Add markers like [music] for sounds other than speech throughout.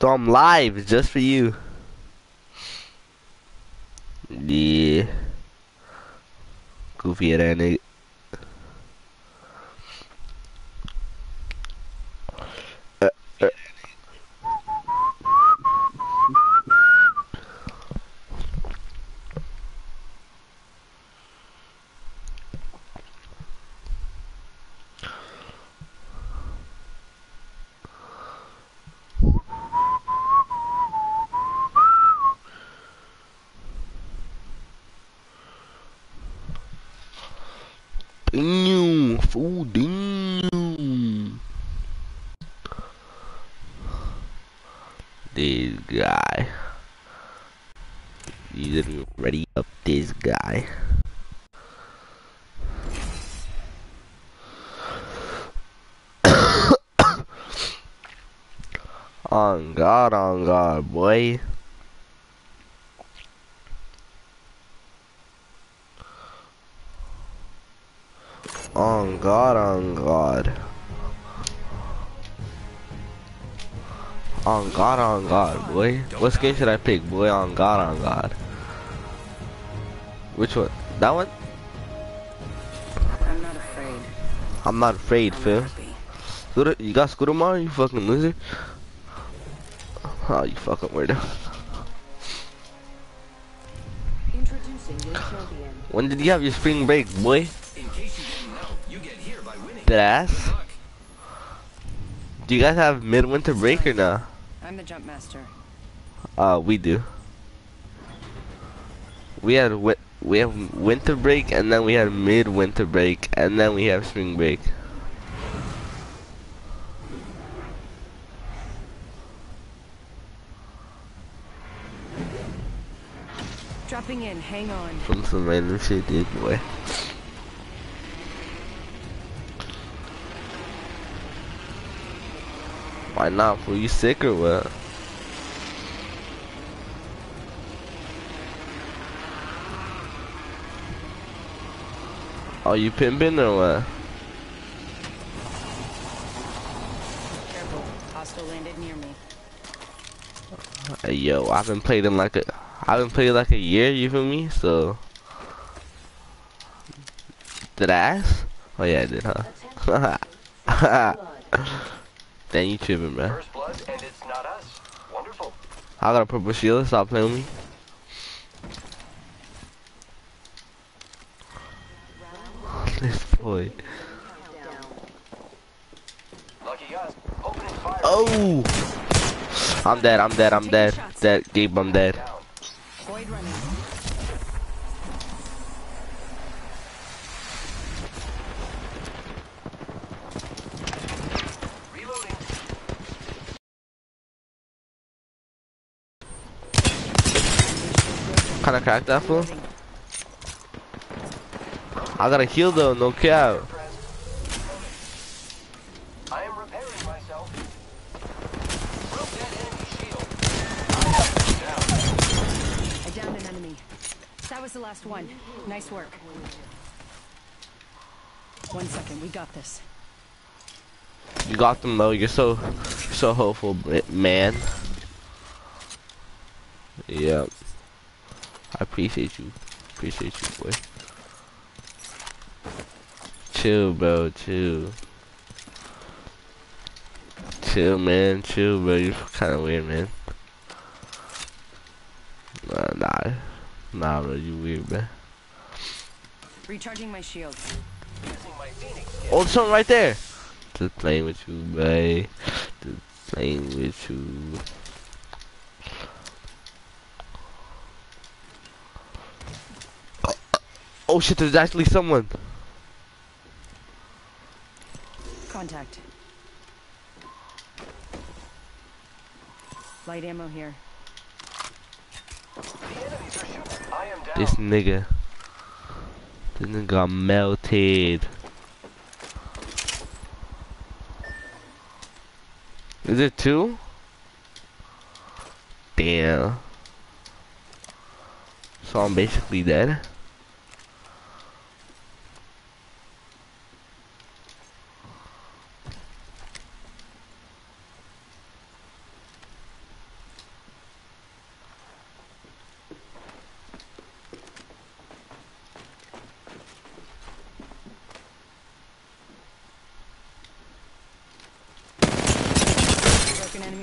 So I'm live just for you. Yeah. Goofy at that nigga. Uh, uh. Damn, fool, damn. This guy. You didn't ready up this guy. [coughs] on God, on God, boy. On God, on God. On God, on God, boy. What skin should I pick, boy? On God, on God. Which one? That one? I'm not afraid. I'm not afraid, Phil. Scooter, you got Scooter Mar? You fucking loser. Oh, you fucking weirdo. Introducing your champion. When did you have your spring break, boy? In case you didn't know, you get here by winning. That ass? Do you guys have midwinter break or not? I'm the jump master. Uh, we do. We had we have winter break and then we had midwinter break and then we have spring break. Dropping in, hang on. From some random shit, dude, boy. Why not? Were you sick or what? Are you pimping or what? Careful. Hostile landed near me. Hey, yo, I've been played in like a, I haven't played like a year. You feel me? So, did I ask? Oh yeah, I did, huh? [laughs] Damn, you tripping, man. First blood, and it's not us. Wonderful. I got a purple shield. Stop playing with me. this boy. Lucky us. Opening fire. Oh! I'm dead. I'm dead. I'm dead. Dead. Gabe, I'm dead. Kinda cracked that fool. I gotta heal though. No cap. I am repairing myself. That enemy shield. Down. I downed an enemy. That was the last one. Nice work. One second, we got this. You got them though. You're so, so hopeful, man. Yep. I appreciate you. Appreciate you, boy. Chill, bro. Chill. Chill, man. Chill, bro. You're kind of weird, man. Nah, nah. Nah, bro. You weird, man. Recharging my shields. Using my phoenix kit. Oh, there's something right there. Just playing with you, babe. Just playing with you. Oh shit, there's actually someone. Contact. Light ammo here. The enemies are shooting. I am down. This nigga. This nigga got melted. Is it two? Damn. So I'm basically dead.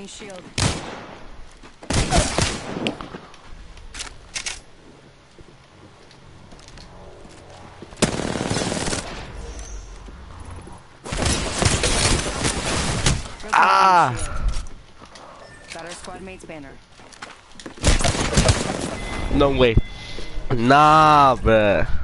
Throwing shield. Ah! Got our squad mate's banner. No way. Nah, bruh.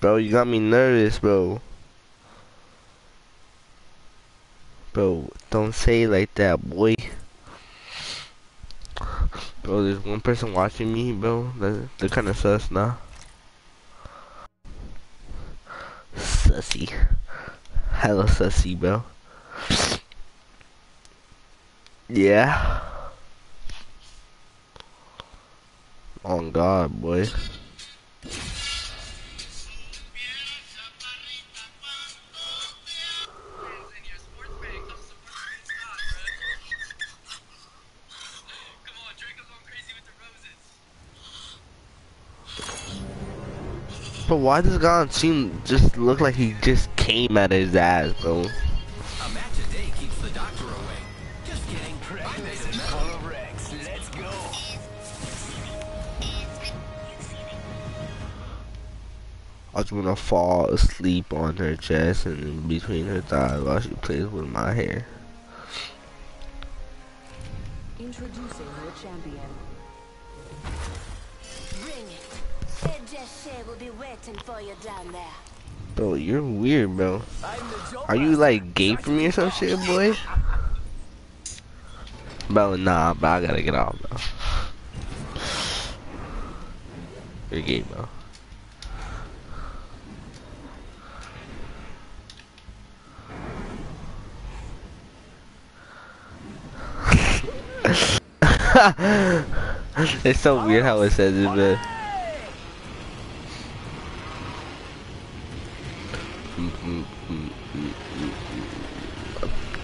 Bro, you got me nervous, bro. Bro, don't say like that, boy. Bro, there's one person watching me, bro. They're, they're kind of sus now. Sussy. Hello, sussy, bro. Yeah. On God, boy. but why does God seem just look like he just came at his ass, bro? I just gonna fall asleep on her chest and in between her thighs while she plays with my hair. Introducing your champion. Waiting for you down there. Bro, you're weird, bro. Are you like gay for me or some shit, boy? Bro, nah, bro, I gotta get off, bro. You're gay, bro. [laughs] it's so weird how it says it, man.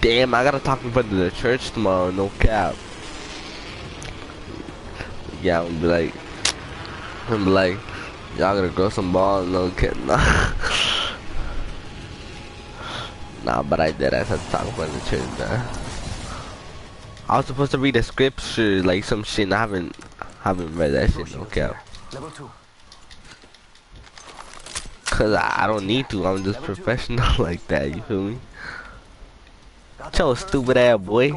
Damn, I gotta talk in front of the church tomorrow, no cap. Yeah, I'm be like, I'm be like, y'all gonna grow some balls, no kidding. Nah. [laughs] nah, but I did, I had to talk in front of the church, man. I was supposed to read a scripture, like some shit, and I haven't, haven't read that shit, no cap. Level two. Cause I, I don't need to, I'm just professional [laughs] like that, you feel me? Tell a stupid ass boy.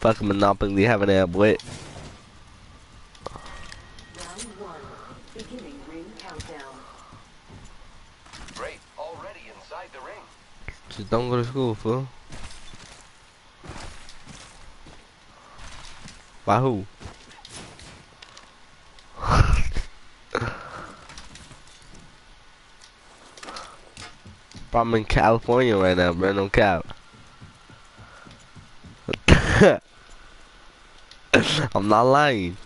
Fuck Monopoly having that boy. Just don't go to school, fool. By who? [laughs] I'm in California right now, bro. No cap. [laughs] I'm not lying.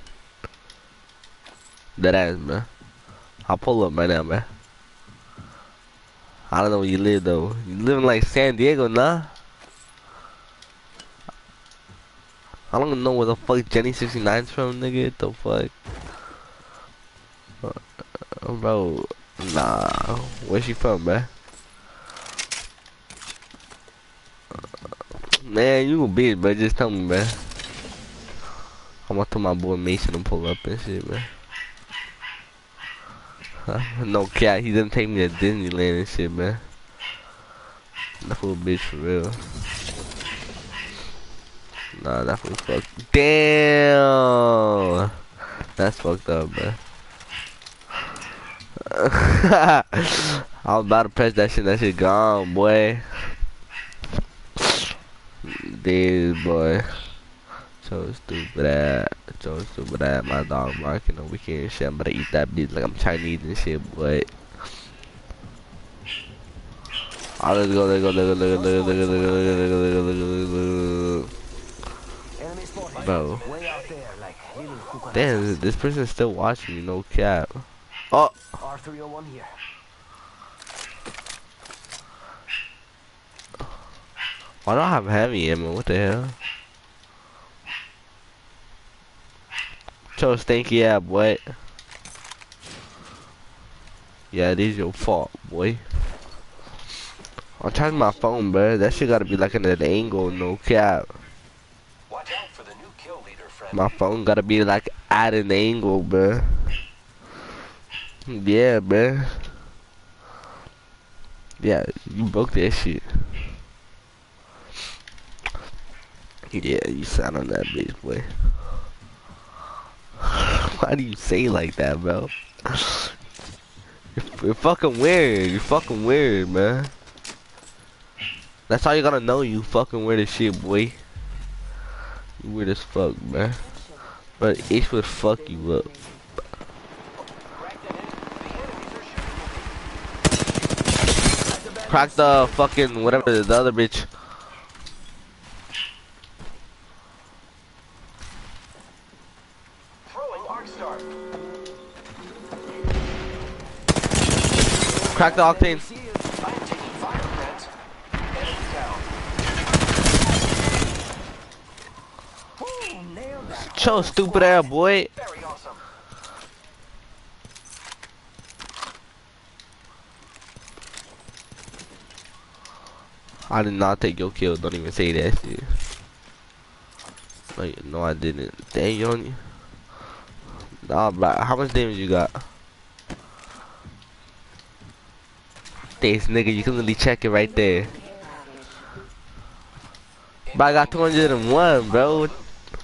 That ass, man. I'll pull up right now, man. I don't know where you live though. You live in like San Diego, nah? I don't know where the fuck Jenny 69's from, nigga. the fuck? Uh, bro, nah. Where's she from, bruh? Man, you a bitch, bro. Just tell me, bruh. I'm gonna tell my boy Mason to pull up and shit, man. No cat, he didn't take me to Disneyland and shit, man. That fool bitch for real. Nah, that fool fucked. Damn! That's fucked up, man. [laughs] I was about to press that shit, that shit gone, boy. Dude, boy. So stupid ass. So stupid ass. My dog barking on weekend shit. I'm about to eat that bitch like I'm Chinese and shit, but. Oh, let's go, let's go, let's go, let's go, let's go, let's go, let's go, let's go, let's go, let's go, let's go. Enemy spotted. Bro. Way out there, like little cucarachas. Damn, this person's still watching me, no cap. Oh, R301 here. Why don't I have heavy ammo? What the hell? Cho stinky ass, what? Yeah, it is your fault, boy. I'm charging my phone, bro. That shit gotta be like at an angle, no cap. Watch out for the new kill leader, friend. My phone gotta be like at an angle, bro. Yeah, bro. Yeah, you broke that shit. Yeah, you sound on that bitch, boy. [sighs] Why do you say like that, bro? You're, [sighs] you're fucking weird. You're fucking weird, man. That's how you gotta know. You fucking weird as shit, boy. You weird as fuck, man. But Ace would fuck you up. Crack the fucking whatever the other bitch. Nailed that. Cho stupid ass boy. I did not take your kill. Don't even say that shit. You- no I didn't. Damn, you don't. Nah, bro. How much damage you got? Thanks, nigga. You can really check it right there. But I got 201, bro.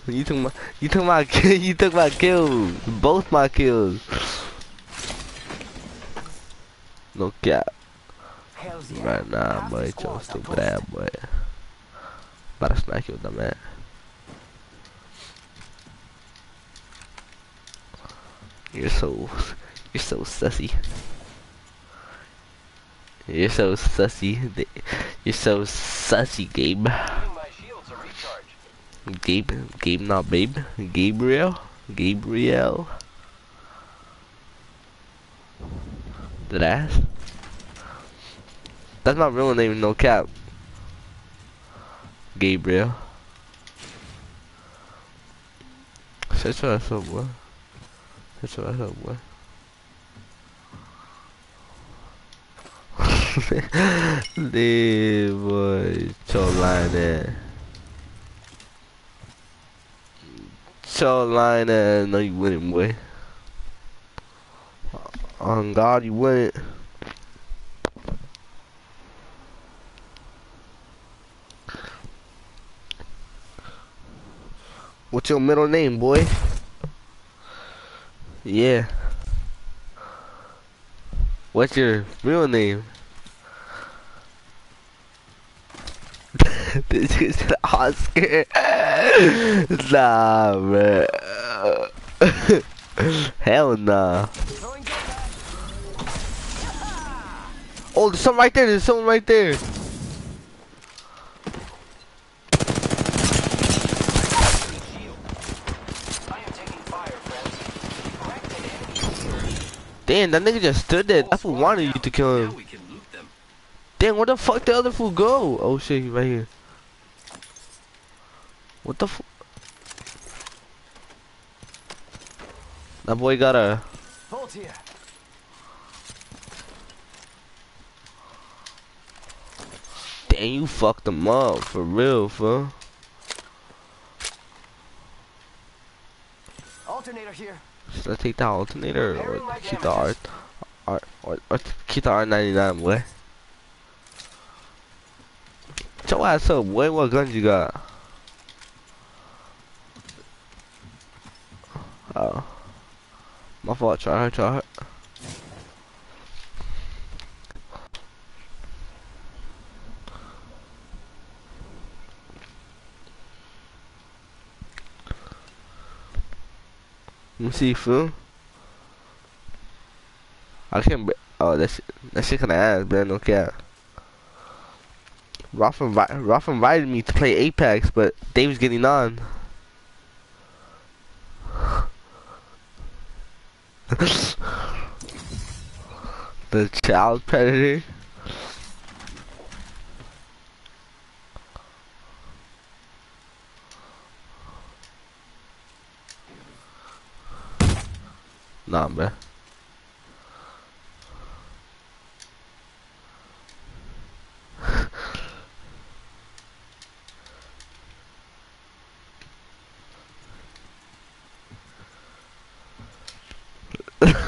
You took my, you took my, [laughs] kill- you took my kills. Both my kills. No cap. Right now, boy, the it's your squads are stupid ass, boy. To smack you that man. You're so, you're so sussy. You're so sussy. You're so sussy, Gabe. Gabe, Gabe, not babe. Gabriel, Gabriel. I ask? That's my real name, no cap. Gabriel. Your ass up, boy. Your ass up, boy. [laughs] Hey, boy. Cho line there. Cho line there. No, you wouldn't, boy. Oh, on God, you wouldn't. What's your middle name, boy? Yeah. What's your real name? This is Oscar. nah, man. [laughs] Hell nah. Oh, there's someone right there. There's someone right there. Damn, that nigga just stood there. That fool wanted you to kill him. Damn, where the fuck the other fool go? Oh shit, he right here. What the f- That boy got a. Bolt here. Damn, you fucked him up for real, fool. Alternator here. Should I take the alternator or keep the R, R or, or keep the R99, boy? Get your ass up, boy. What guns you got? Oh. My fault, try hard, try hard. Let me see, fool. Uh, I can't. Oh, that's shit, that shit kinda ass, man. No cap. Roth, invi Roth invited me to play Apex, but Dave's getting on. [laughs] the child predator. Nah, man.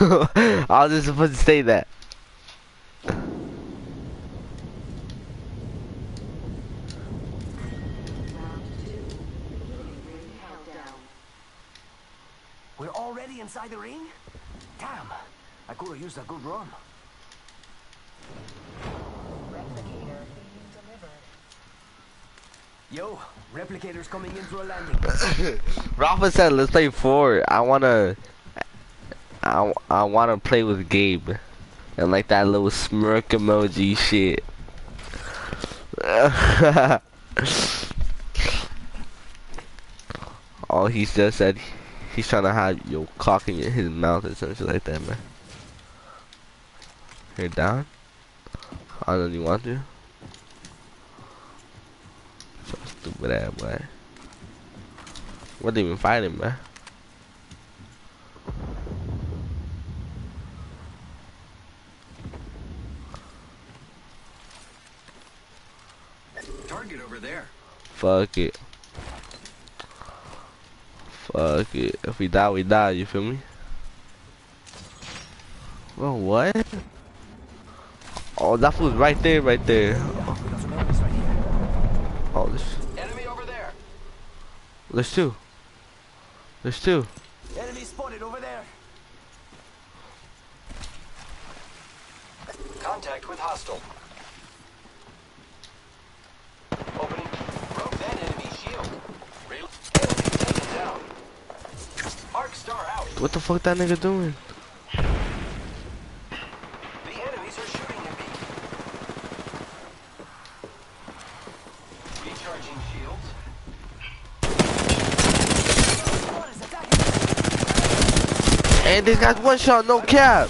[laughs] I was just supposed to say that. Round two. Beginning ring countdown. We're already inside the ring? Damn, I could have used a good run. Replicator. Yo, replicator's coming in for a landing. [laughs] Rafa said, "Let's play four. I wanna, I I wanna play with Gabe, and like that little smirk emoji shit." [laughs] All he just said, he's trying to hide your cock in his mouth or something like that, man. Here down. I don't you want to. So stupid ass boy. What they even fighting, man? Target over there. Fuck it. Fuck it. If we die, we die. You feel me? Well, what? Oh, that was right there, right there. We got some enemies right here. Oh, there's, Enemy over there. there's two. There's two. Enemy spotted over there. Contact with hostile. Opening. Broke that enemy shield. Real. Enemy taken down. Arc star out. What the fuck that nigga doing? And this guy's one shot, no cap.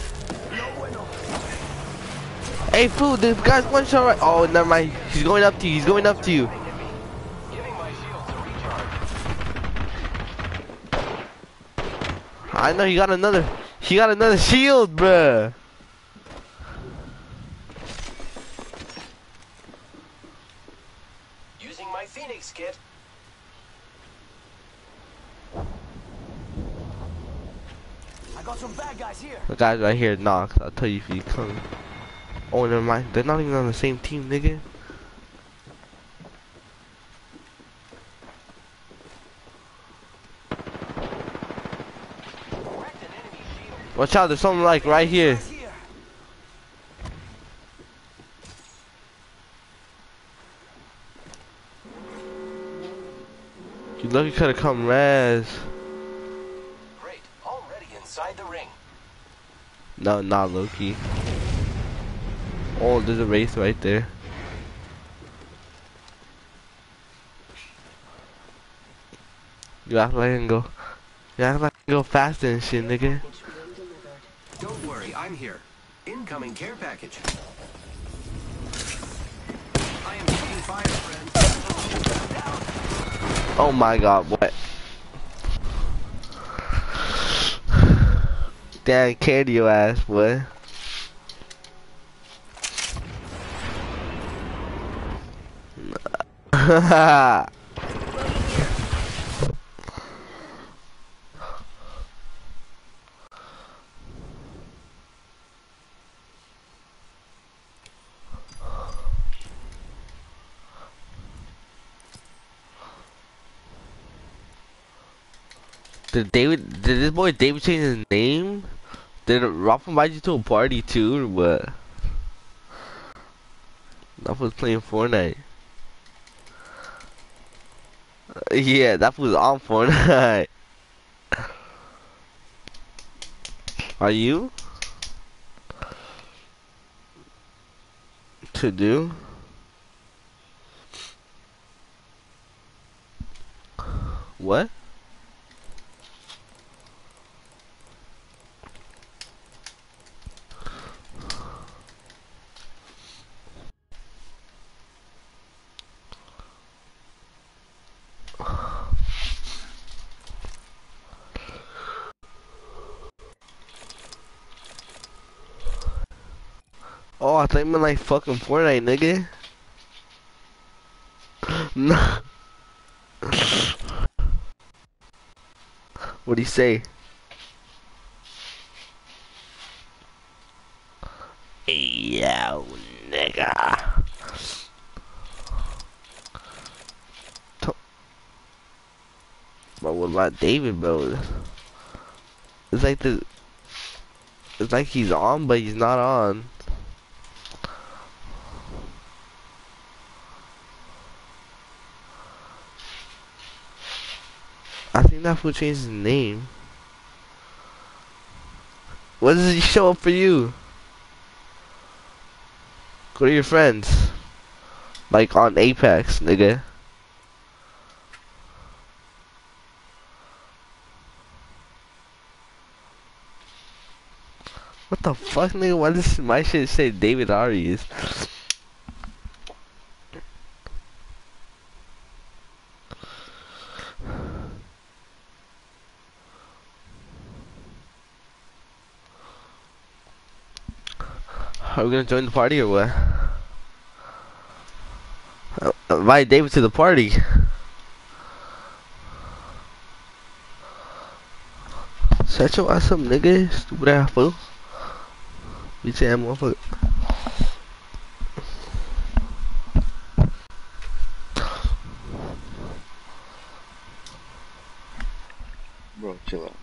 Hey, fool, this guy's one shot right. Oh, never mind. He's going up to you. He's going up to you. I know he got another. He got another shield, bruh. Using my Phoenix kit. I got some bad guys here. The guy's right here, knocks. I'll tell you if he comes. Oh, never mind. They're not even on the same team, nigga. Wrecked an enemy shield. Watch out, there's something like right here. You lucky could have come res. Great. Already inside the ring. No, not Loki. Oh, there's a race right there. You act like I can go. You act like I can go faster and shit, nigga. Package being delivered. Don't worry, I'm here. Incoming care package. I am taking fire. Oh my god, what? Damn, candy your ass, boy. [laughs] [laughs] Did David? Did this boy David change his name? Did Ralph invite you to a party too, or what? That was playing Fortnite. Yeah, that was on Fortnite. [laughs] Are you? To do? What? Oh, I thought you meant like fucking Fortnite, nigga. [laughs] no. What'd he say? Hey, yo, nigga. But what about David, bro? It's like the. It's like he's on, but he's not on. That fool changed his name. What does he show up for you? Go to your friends. Like on Apex, nigga. What the fuck, nigga? Why does my shit say David Arias? Are we gonna join the party or what? Uh, Invite David to the party. Shut your ass up, nigga. Stupid ass fool. Bitch ass motherfucker. Bro, chill out.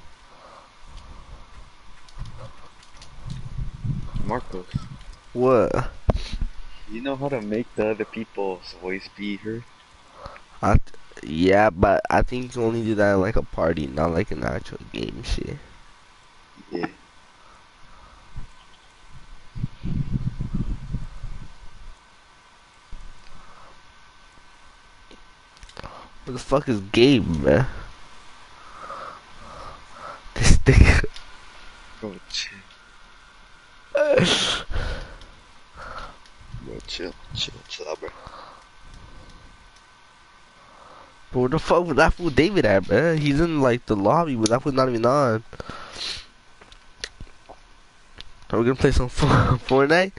Marcos, What? you know how to make the other people's voice be heard? I yeah, but I think you only do that in like a party, not like an actual game shit. Yeah. What the fuck is game, man? This nigga. Oh, Bro, chill. [laughs] chill, chill, chill out, bro. Where the fuck was that fool David at, man? He's in like the lobby, but that fool's not even on. Are we gonna play some [laughs] Fortnite?